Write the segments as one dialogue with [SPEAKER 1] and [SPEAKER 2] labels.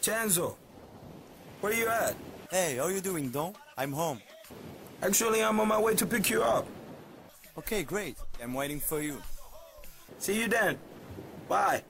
[SPEAKER 1] Chenzo, where you at?
[SPEAKER 2] Hey, how you doing, Don? I'm home.
[SPEAKER 1] Actually, I'm on my way to pick you up.
[SPEAKER 2] Okay, great. I'm waiting for you.
[SPEAKER 1] See you then. Bye.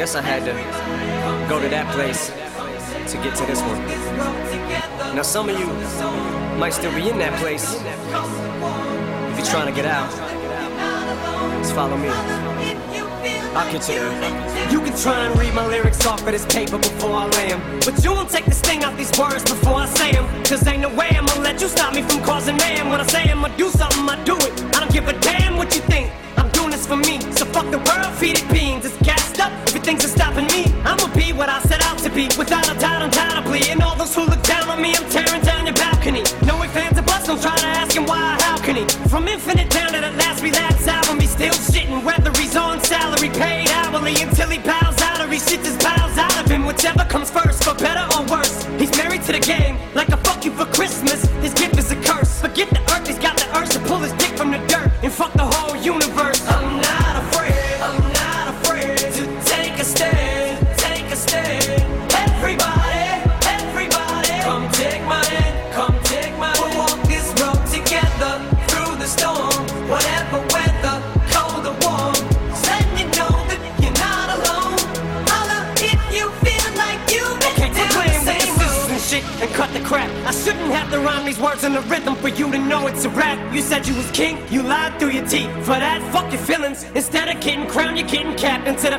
[SPEAKER 3] Guess I had to go to that place to get to this one. Now, some of you might still be in that place. If you're trying to get out, just follow me. I'll get you. You can try and read my lyrics off of this paper before I lay 'em, But you won't take the sting out these words before I say 'em. Cause ain't no way I'ma let you stop me from causing man. When I say I'ma do something, I do out to be. Without a doubt, undoubtedly. And all those who look down on me, I'm tearing down your balcony. No ifs, fans of bust, don't try to ask him why, how can he? From infinite down to the last relapse album, he's still shitting. Whether he's on salary, paid hourly, until he bows out or he shits his bowels out of him. Whichever comes first, for better or worse. He's married to the game, like a fuck you for Christmas. His gift is a curse. Forget the earth, he's got the urge to pull his dick from the dirt and fuck the whole universe. These words in the rhythm for you to know it's a rap. You said you was king, you lied through your teeth. For that, fuck your feelings. Instead of getting crowned, you're getting capped. And to the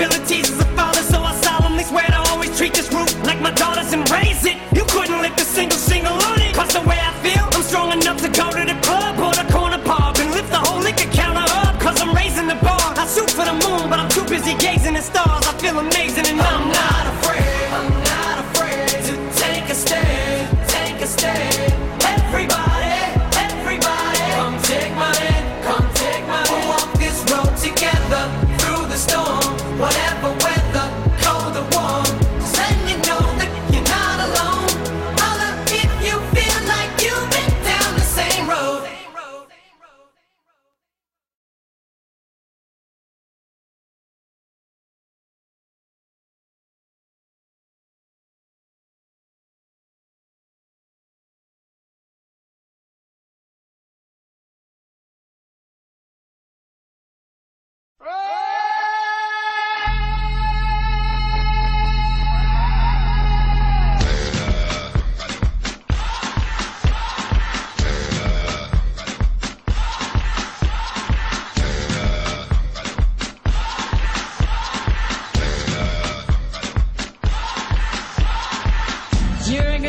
[SPEAKER 3] responsibilities as a father. So I solemnly swear to always treat this roof like my daughters and raise it. You couldn't lift a single single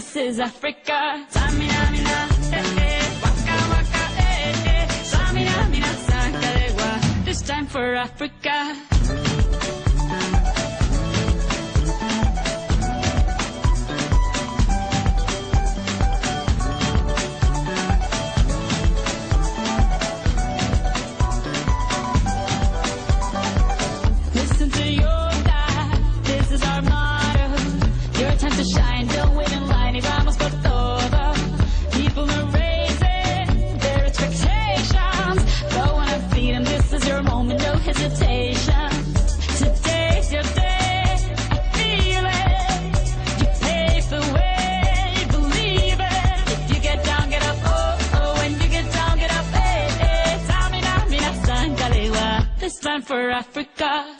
[SPEAKER 4] this is Africa. This time for Africa. For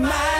[SPEAKER 5] smile